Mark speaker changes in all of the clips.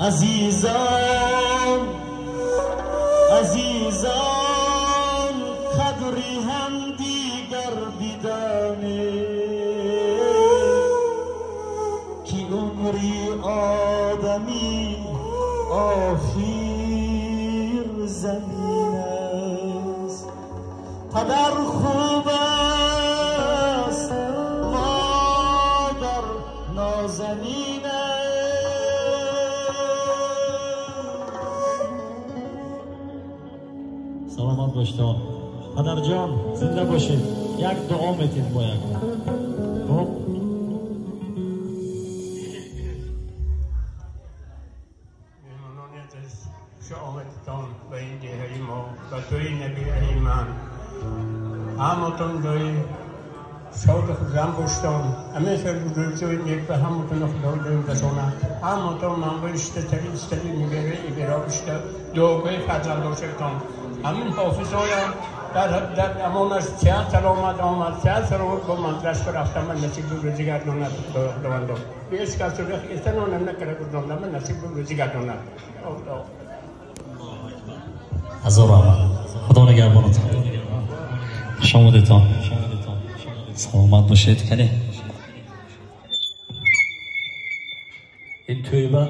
Speaker 1: عزیزان عزیزان قدری هم دیگر بیدانه. که عمری آدمی آخیر زمین است. پدر داشتا پدر جان زنده باشید. یک دعا میتید با
Speaker 2: یک. خب؟ شعبتتان به این دیهی ما و توی نبی ایمان همتون دوی ಸೌಧ ಗ್ರಾಮಗೋಷ್ಠವನ್ನು ಅಮೇಶ್ವರಿಗೆ ದುಡಿತು ನೀವು ಬಹ ಮತ್ತು و ದೌರ್ದೇವಿ ಬಸೋಣ ಆ تری ಮಾಂಗಲಿಷ್ಟ ಚಳಿ ಸ್ಥಳಿ ನಿವೇರೆ ಇವೆರವಿಷ್ಟ دوبه فضل شکن همین حافظ های در, در امان چهل سال آمد آمد چهل سال آمد با درست رفتم من نصیب بود روزی گردانه دواندم به ایس کس رو ایستن نکرده نمنا کرده من نصیب بود روزی گردانه
Speaker 1: از او رحمت خدا نگهبانتان شما دیتان باشید کنی این توی بعد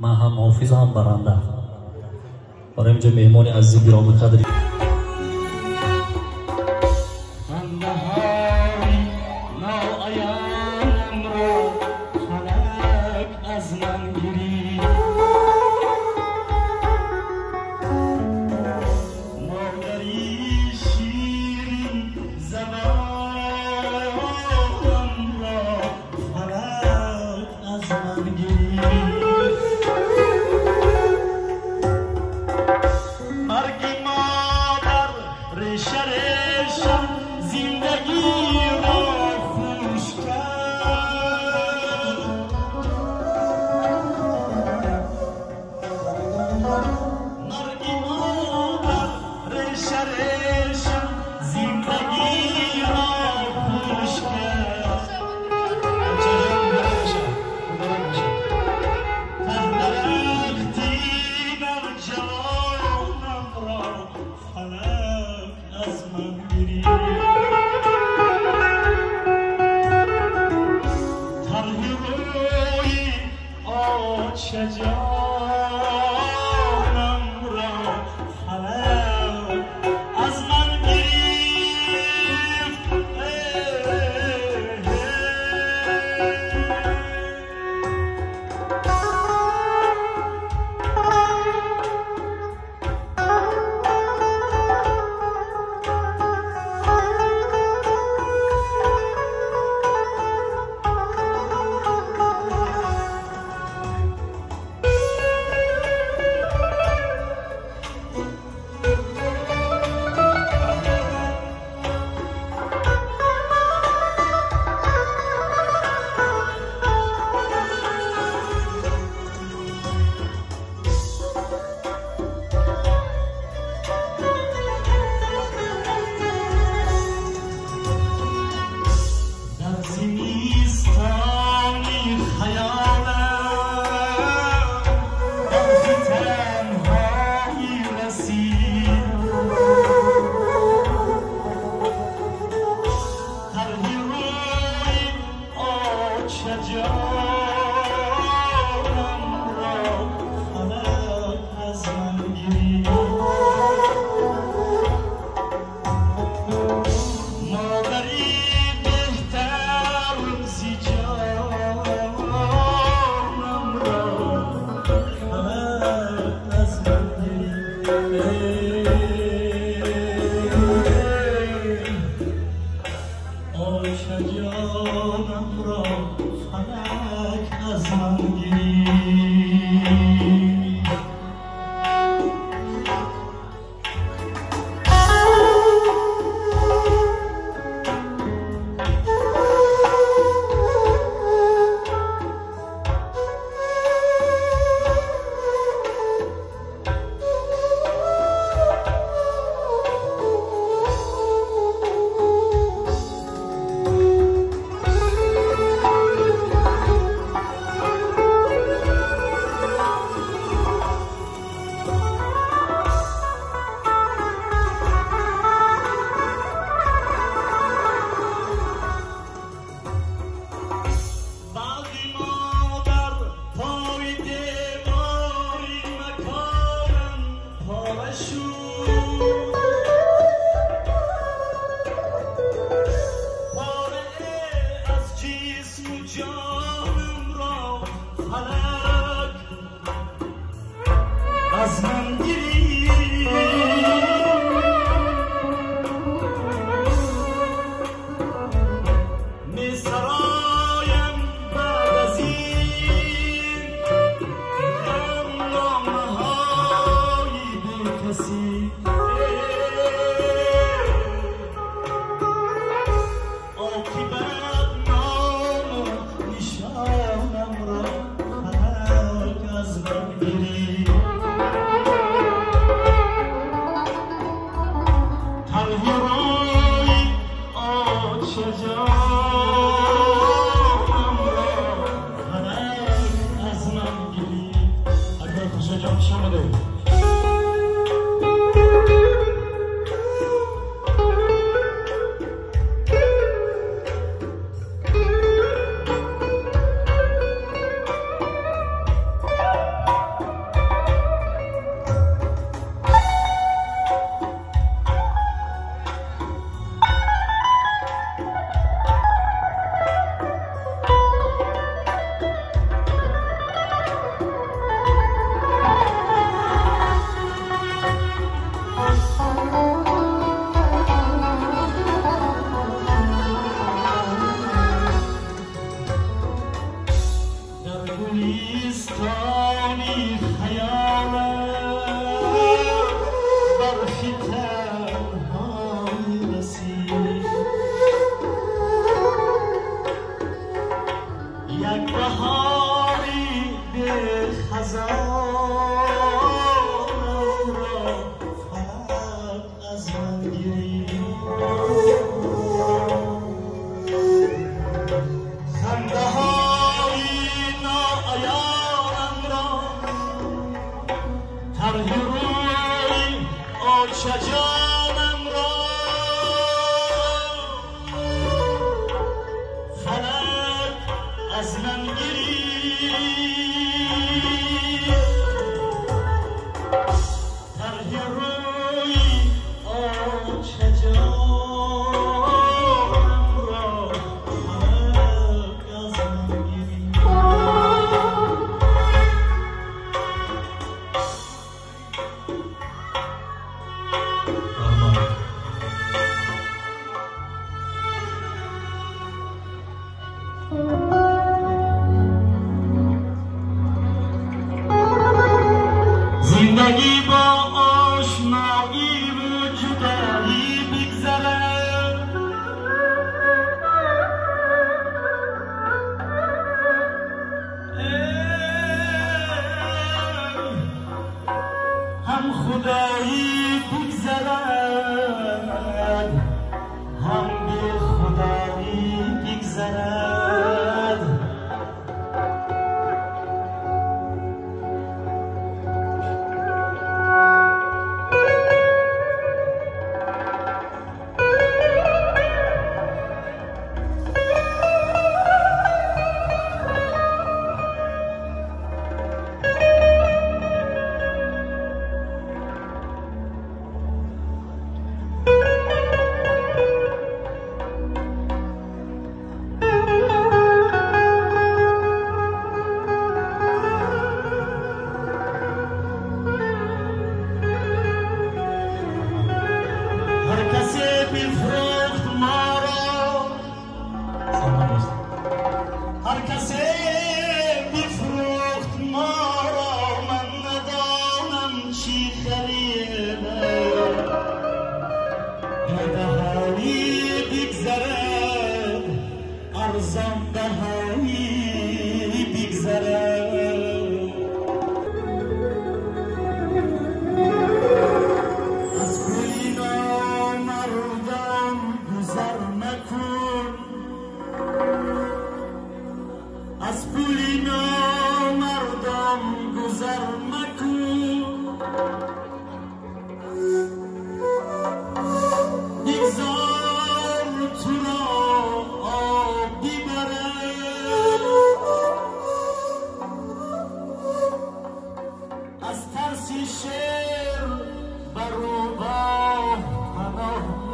Speaker 1: من هم حافظ برنده برای اینجا مهمان عزیز گرامی قدری
Speaker 3: Kandiri Oh.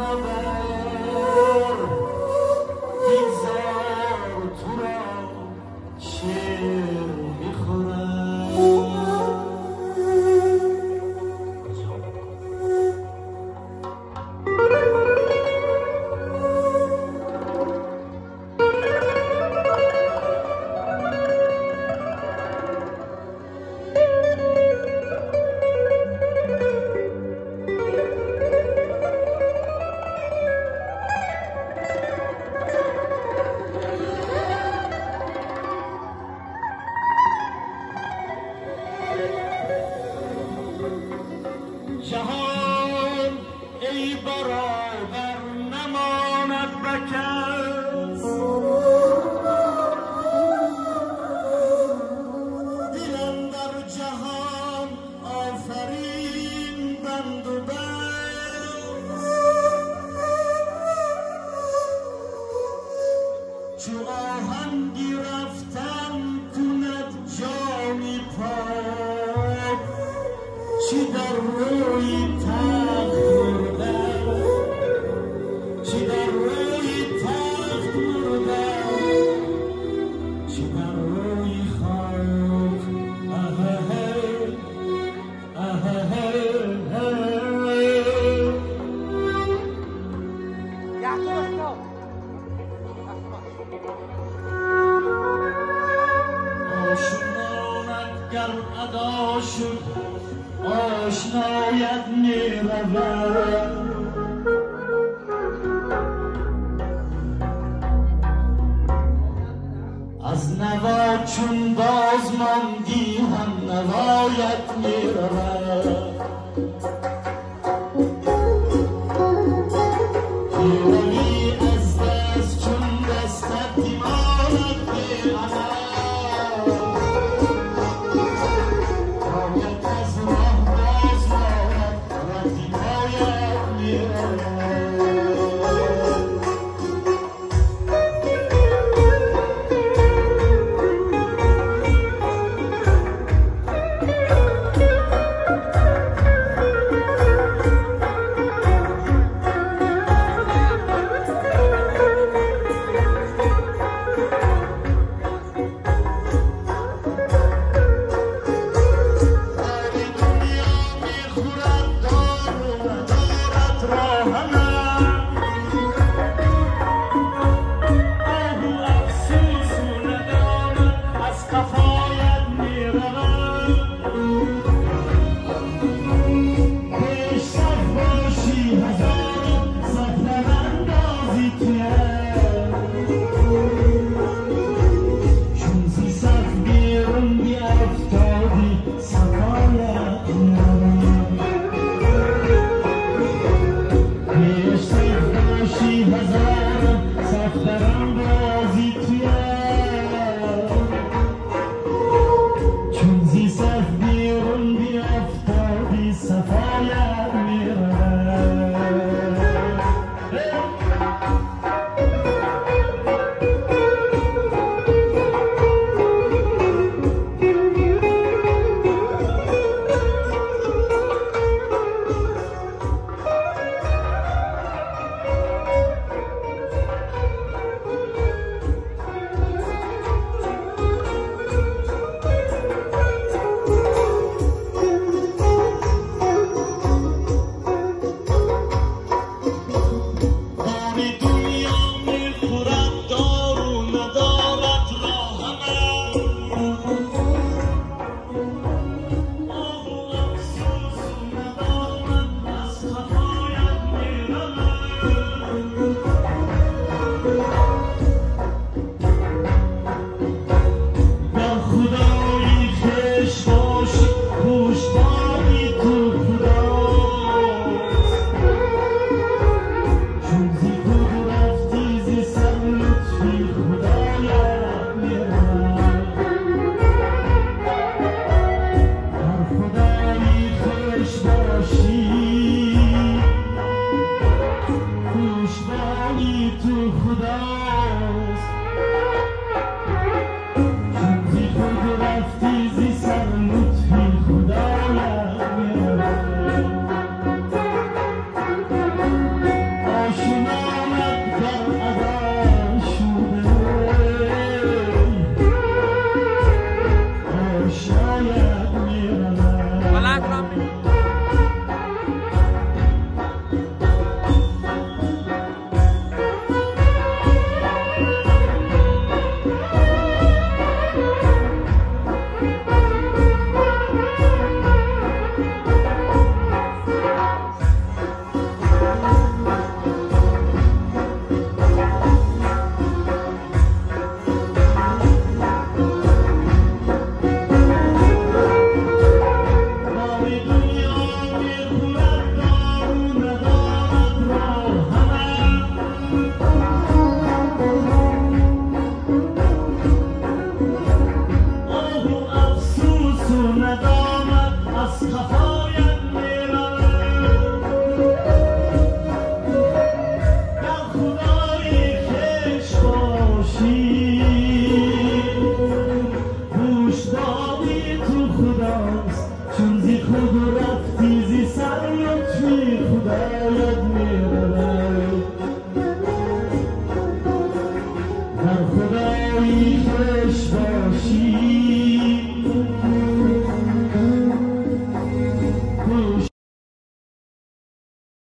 Speaker 3: my back.
Speaker 1: برابر